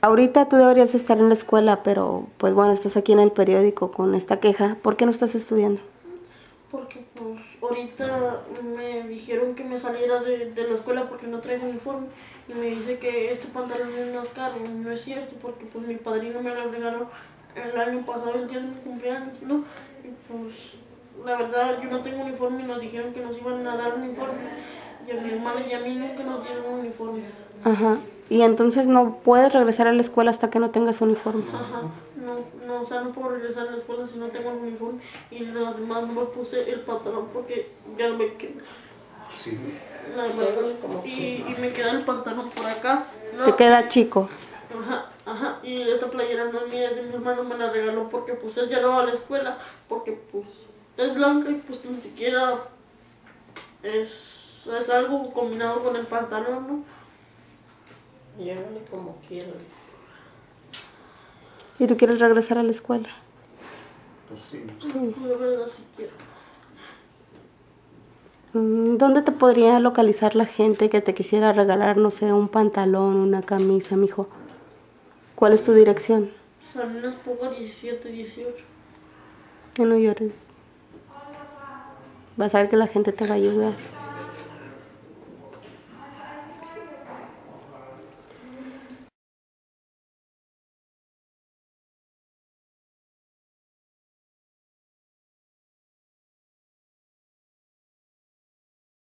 ahorita tú deberías estar en la escuela, pero pues bueno, estás aquí en el periódico con esta queja. ¿Por qué no estás estudiando? Porque pues ahorita me dijeron que me saliera de, de la escuela porque no traigo uniforme y me dice que este pantalón es más caro. No es cierto porque pues mi padrino me lo regaló el año pasado, el día de mi cumpleaños, ¿no? Y pues la verdad yo no tengo uniforme y nos dijeron que nos iban a dar un uniforme. Y a mi hermana y a mí nunca nos dieron un uniforme. Ajá. Y entonces no puedes regresar a la escuela hasta que no tengas uniforme. Ajá. No, no, o sea, no puedo regresar a la escuela si no tengo el uniforme. Y además no me puse el pantalón porque ya no me queda. Sí. La verdad. Y, y me queda el pantalón por acá. ¿no? Te queda chico. Ajá, ajá. Y esta playera no es mía, es de mi hermano me la regaló porque pues él ya no va a la escuela. Porque pues es blanca y pues ni siquiera es, es algo combinado con el pantalón, ¿no? Y hágale como quiera. ¿Y tú quieres regresar a la escuela? Pues sí. La verdad sí quiero. Mm, ¿Dónde te podría localizar la gente que te quisiera regalar, no sé, un pantalón, una camisa, mijo? ¿Cuál es tu dirección? Salinas Poco 17, 18. Que no llores. Vas a ver que la gente te va a ayudar.